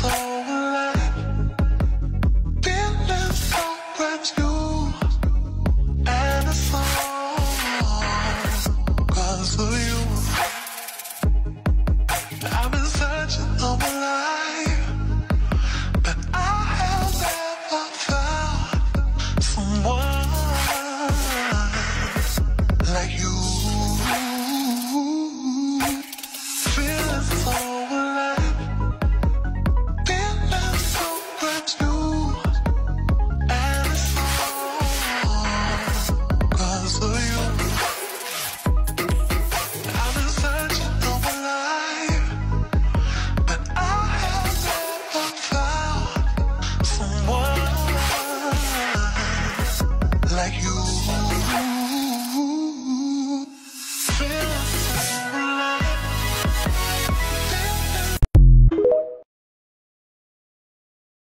so alive, feeling so much good.